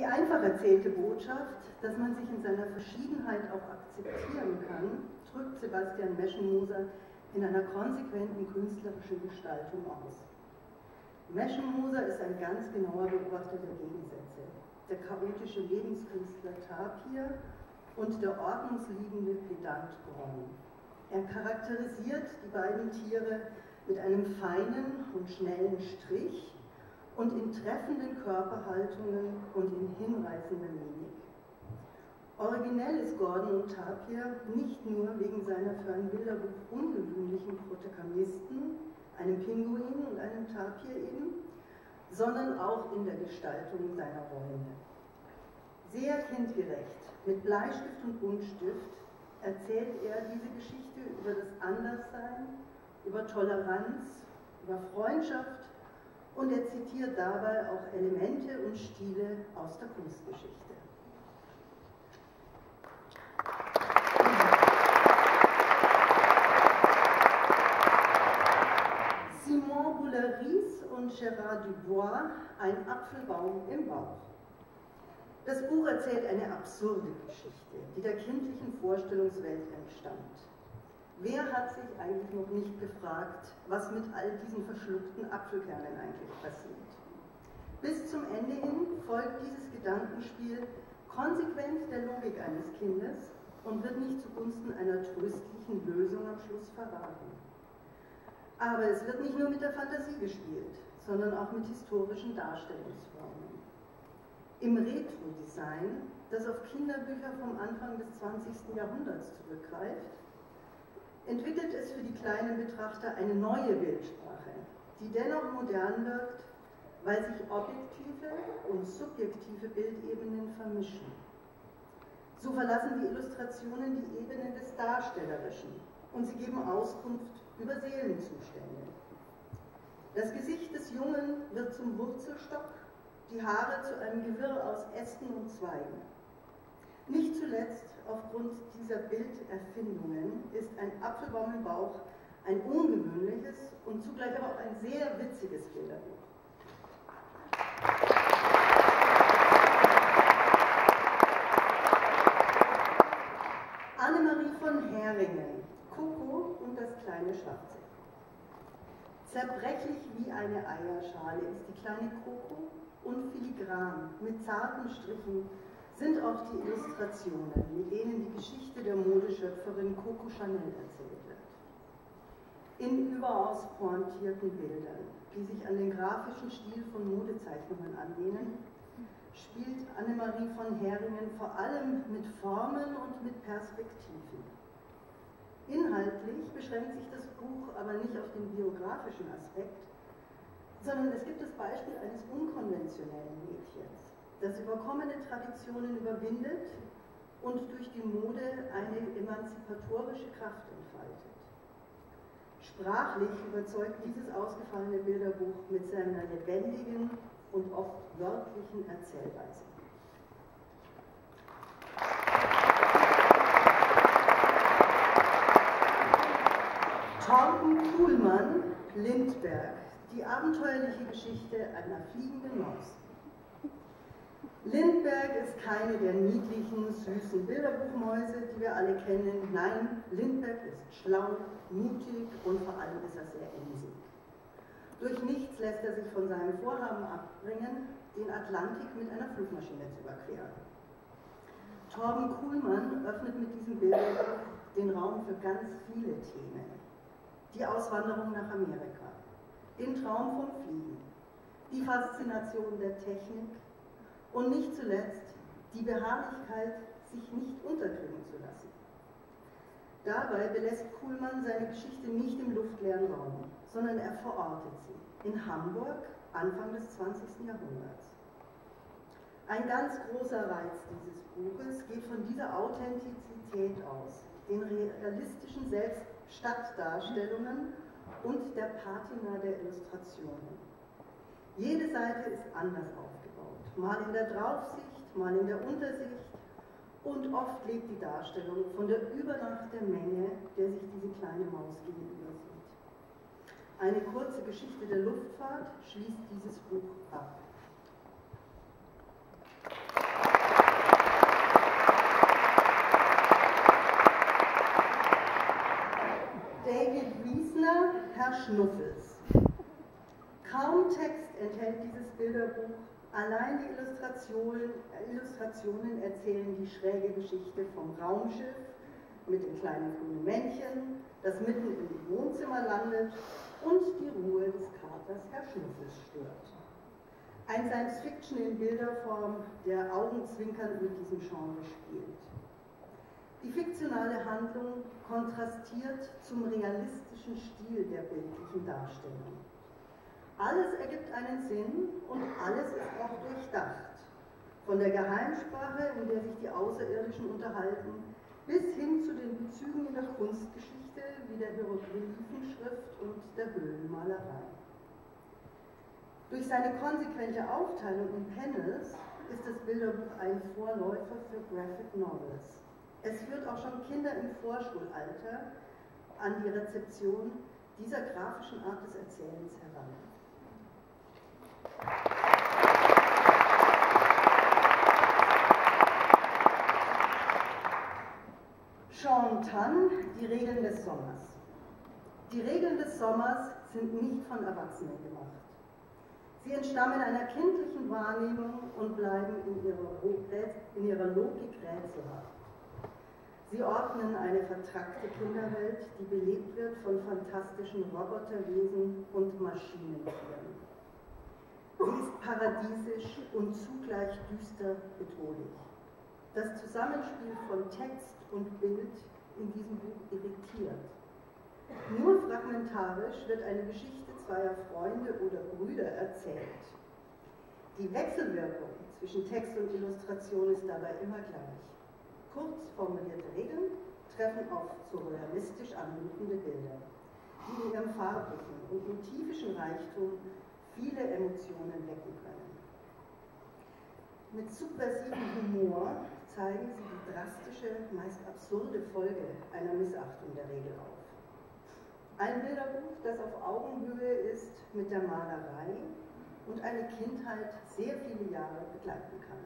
Die einfach erzählte Botschaft, dass man sich in seiner Verschiedenheit auch akzeptieren kann, drückt Sebastian Meschenmoser in einer konsequenten künstlerischen Gestaltung aus. Meschenmoser ist ein ganz genauer Beobachter der Gegensätze. Der chaotische Lebenskünstler Tapir und der ordnungsliebende Pedant Bronn. Er charakterisiert die beiden Tiere mit einem feinen und schnellen Strich und in treffenden Körperhaltungen und in hinreißender Mimik. Originell ist Gordon und Tapir nicht nur wegen seiner für ein Bilderbuch ungewöhnlichen Protagonisten, einem Pinguin und einem Tapir eben, sondern auch in der Gestaltung seiner Räume. Sehr kindgerecht, mit Bleistift und Buntstift erzählt er diese Geschichte über das Anderssein, über Toleranz, über Freundschaft und er zitiert dabei auch Elemente und Stile aus der Kunstgeschichte. Simon Bouleris und Gérard Dubois, Ein Apfelbaum im Bauch. Das Buch erzählt eine absurde Geschichte, die der kindlichen Vorstellungswelt entstammt. Wer hat sich eigentlich noch nicht gefragt, was mit all diesen verschluckten Apfelkernen eigentlich passiert? Bis zum Ende hin folgt dieses Gedankenspiel konsequent der Logik eines Kindes und wird nicht zugunsten einer tröstlichen Lösung am Schluss verraten. Aber es wird nicht nur mit der Fantasie gespielt, sondern auch mit historischen Darstellungsformen. Im Retro-Design, das auf Kinderbücher vom Anfang des 20. Jahrhunderts zurückgreift, entwickelt es für die kleinen Betrachter eine neue Bildsprache, die dennoch modern wirkt, weil sich objektive und subjektive Bildebenen vermischen. So verlassen die Illustrationen die Ebene des Darstellerischen und sie geben Auskunft über Seelenzustände. Das Gesicht des Jungen wird zum Wurzelstock, die Haare zu einem Gewirr aus Ästen und Zweigen. Nicht zuletzt aufgrund dieser Bilderfindungen ist ein Apfelbaum im Bauch ein ungewöhnliches und zugleich aber auch ein sehr witziges Bilderbuch. Annemarie von Heringen, Coco und das kleine Schwarze. Zerbrechlich wie eine Eierschale ist die kleine Coco und filigran mit zarten Strichen sind auch die Illustrationen, mit denen die Geschichte der Modeschöpferin Coco Chanel erzählt wird. In überaus pointierten Bildern, die sich an den grafischen Stil von Modezeichnungen anlehnen, spielt Annemarie von Heringen vor allem mit Formen und mit Perspektiven. Inhaltlich beschränkt sich das Buch aber nicht auf den biografischen Aspekt, sondern es gibt das Beispiel eines unkonventionellen Mädchens, das überkommene Traditionen überwindet und durch die Mode eine emanzipatorische Kraft entfaltet. Sprachlich überzeugt dieses ausgefallene Bilderbuch mit seiner lebendigen und oft wörtlichen Erzählweise. Torben Kuhlmann, Lindberg, die abenteuerliche Geschichte einer fliegenden Maus. Lindberg ist keine der niedlichen, süßen Bilderbuchmäuse, die wir alle kennen. Nein, Lindberg ist schlau, mutig und vor allem ist er sehr emsig. Durch nichts lässt er sich von seinem Vorhaben abbringen, den Atlantik mit einer Flugmaschine zu überqueren. Torben Kuhlmann öffnet mit diesem Bilderbuch den Raum für ganz viele Themen. Die Auswanderung nach Amerika, den Traum vom Fliegen, die Faszination der Technik und nicht zuletzt die Beharrlichkeit, sich nicht unterkriegen zu lassen. Dabei belässt Kuhlmann seine Geschichte nicht im luftleeren Raum, sondern er verortet sie in Hamburg Anfang des 20. Jahrhunderts. Ein ganz großer Reiz dieses Buches geht von dieser Authentizität aus, den realistischen Selbststadtdarstellungen und der Patina der Illustrationen. Jede Seite ist anders aufgebaut, mal in der Draufsicht, mal in der Untersicht und oft lebt die Darstellung von der Übernacht der Menge, der sich diese kleine Maus gegenüber sieht. Eine kurze Geschichte der Luftfahrt schließt dieses Buch ab. David Wiesner, Herr Schnuffel. Allein die Illustrationen, Illustrationen erzählen die schräge Geschichte vom Raumschiff mit den kleinen grünen Männchen, das mitten im Wohnzimmer landet und die Ruhe des Katers Herr Schnuffels stört. Ein Science-Fiction in Bilderform, der augenzwinkernd mit diesem Genre spielt. Die fiktionale Handlung kontrastiert zum realistischen Stil der bildlichen Darstellung. Alles ergibt einen Sinn und alles ist auch durchdacht. Von der Geheimsprache, in der sich die Außerirdischen unterhalten, bis hin zu den Bezügen in der Kunstgeschichte wie der Hieroglyphenschrift und der Höhlenmalerei. Durch seine konsequente Aufteilung in Panels ist das Bilderbuch ein Vorläufer für Graphic Novels. Es führt auch schon Kinder im Vorschulalter an die Rezeption dieser grafischen Art des Erzählens heran. Sean Tan, die Regeln des Sommers. Die Regeln des Sommers sind nicht von Erwachsenen gemacht. Sie entstammen einer kindlichen Wahrnehmung und bleiben in ihrer, in ihrer Logik rätselhaft. Sie ordnen eine vertrackte Kinderwelt, die belebt wird von fantastischen Roboterwesen und Maschinentieren. Sie ist paradiesisch und zugleich düster bedrohlich. Das Zusammenspiel von Text und Bild in diesem Buch irritiert. Nur fragmentarisch wird eine Geschichte zweier Freunde oder Brüder erzählt. Die Wechselwirkung zwischen Text und Illustration ist dabei immer gleich. Kurz formulierte Regeln treffen auf surrealistisch anmutende Bilder, die in ihrem farblichen und motivischen Reichtum viele Emotionen wecken können. Mit subversivem Humor zeigen sie die drastische, meist absurde Folge einer Missachtung der Regel auf. Ein Bilderbuch, das auf Augenhöhe ist mit der Malerei und eine Kindheit sehr viele Jahre begleiten kann.